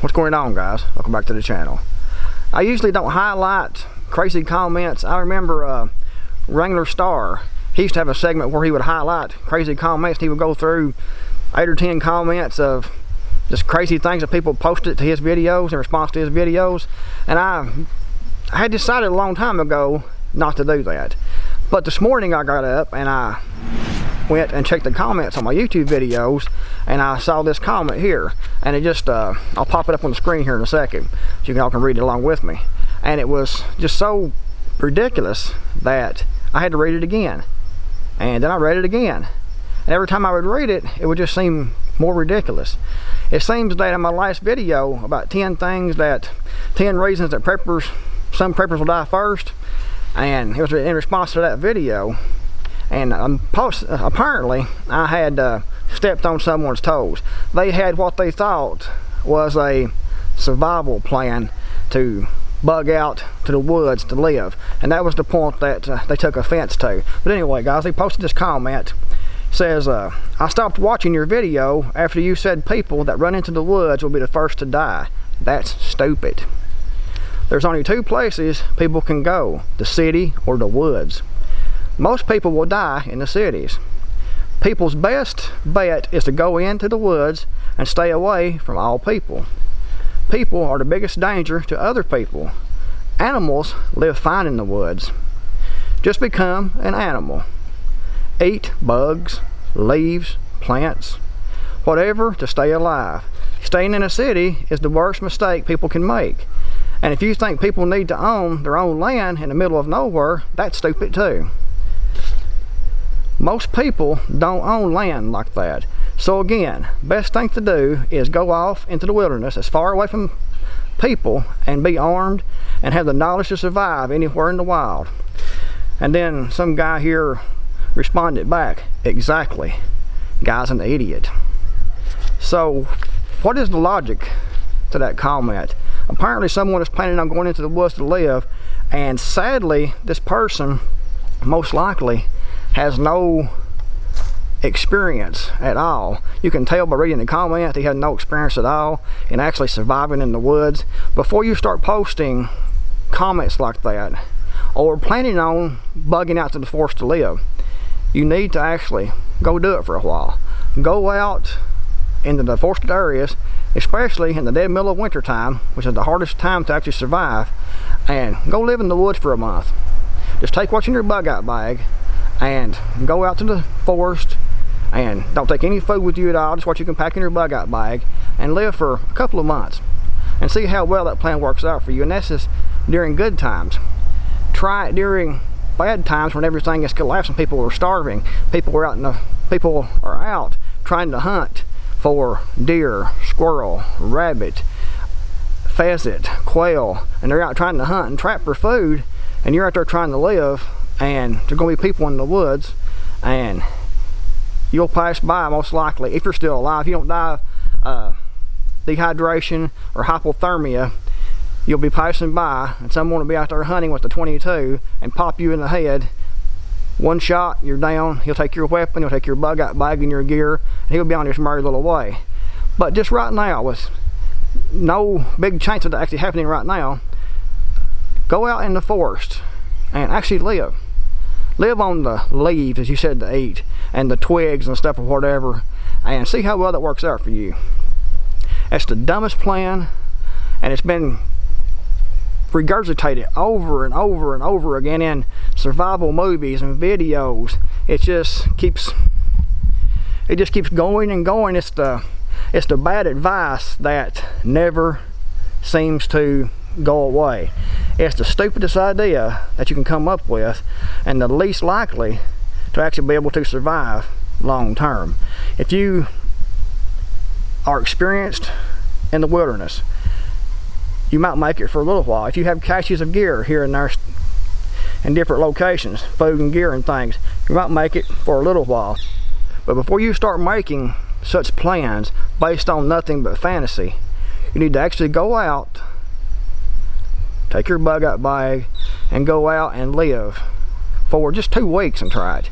What's going on guys? Welcome back to the channel. I usually don't highlight crazy comments. I remember uh, Wranglerstar, he used to have a segment where he would highlight crazy comments. He would go through eight or ten comments of just crazy things that people posted to his videos in response to his videos. And I, I had decided a long time ago not to do that. But this morning I got up and I went and checked the comments on my YouTube videos and I saw this comment here and it just uh, I'll pop it up on the screen here in a second so you can all can read it along with me. And it was just so ridiculous that I had to read it again. And then I read it again. And every time I would read it it would just seem more ridiculous. It seems that in my last video about 10 things that 10 reasons that preppers some preppers will die first and it was in response to that video and um, apparently I had uh, stepped on someone's toes. They had what they thought was a survival plan to bug out to the woods to live. And that was the point that uh, they took offense to. But anyway guys they posted this comment. Says uh, I stopped watching your video after you said people that run into the woods will be the first to die. That's stupid. There's only two places people can go the city or the woods most people will die in the cities. People's best bet is to go into the woods and stay away from all people. People are the biggest danger to other people. Animals live fine in the woods. Just become an animal. Eat bugs, leaves, plants, whatever to stay alive. Staying in a city is the worst mistake people can make. And if you think people need to own their own land in the middle of nowhere, that's stupid too. Most people don't own land like that. So again, best thing to do is go off into the wilderness as far away from people and be armed and have the knowledge to survive anywhere in the wild. And then some guy here responded back, exactly, guy's an idiot. So what is the logic to that comment? Apparently someone is planning on going into the woods to live and sadly this person most likely has no experience at all. You can tell by reading the comments he had no experience at all in actually surviving in the woods. Before you start posting comments like that or planning on bugging out to the forest to live, you need to actually go do it for a while. Go out into the forested areas, especially in the dead middle of winter time, which is the hardest time to actually survive, and go live in the woods for a month. Just take what's in your bug out bag and go out to the forest and don't take any food with you at all, just what you can pack in your bug out bag and live for a couple of months and see how well that plan works out for you. And that's just during good times. Try it during bad times when everything is collapsing, people are starving, people are out in the people are out trying to hunt for deer, squirrel, rabbit, pheasant, quail, and they're out trying to hunt and trap for food, and you're out there trying to live and there's going to be people in the woods and you'll pass by most likely if you're still alive you don't die uh, dehydration or hypothermia you'll be passing by and someone will be out there hunting with the 22 and pop you in the head. One shot you're down he'll take your weapon he'll take your bug out bag and your gear and he'll be on his merry little way. But just right now with no big chance of that actually happening right now go out in the forest and actually live live on the leaves, as you said, to eat, and the twigs and stuff or whatever, and see how well that works out for you. That's the dumbest plan, and it's been regurgitated over and over and over again in survival movies and videos. It just keeps, it just keeps going and going. It's the, it's the bad advice that never seems to go away. It's the stupidest idea that you can come up with and the least likely to actually be able to survive long term. If you are experienced in the wilderness, you might make it for a little while. If you have caches of gear here and there in different locations, food and gear and things, you might make it for a little while. But before you start making such plans based on nothing but fantasy, you need to actually go out take your bug out bag and go out and live for just two weeks and try it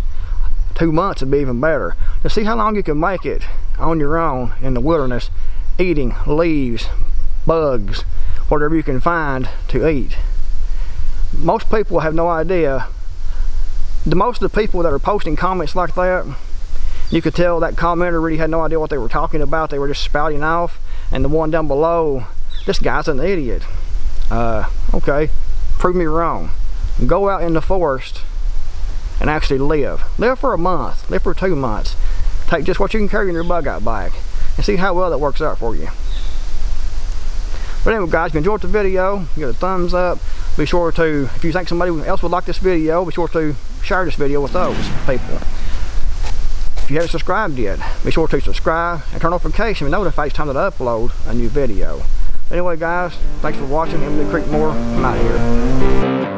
two months would be even better to see how long you can make it on your own in the wilderness eating leaves bugs, whatever you can find to eat. Most people have no idea. The most of the people that are posting comments like that, you could tell that commenter really had no idea what they were talking about. They were just spouting off. And the one down below, this guy's an idiot. Uh, okay, prove me wrong. Go out in the forest and actually live. Live for a month, live for two months. Take just what you can carry in your bug out bag and see how well that works out for you. But anyway guys, if you enjoyed the video, give it a thumbs up. Be sure to, if you think somebody else would like this video, be sure to share this video with those people. If you haven't subscribed yet, be sure to subscribe and turn notification to notify each time that I upload a new video. Anyway guys, thanks for watching M.D. Creekmore. I'm out here.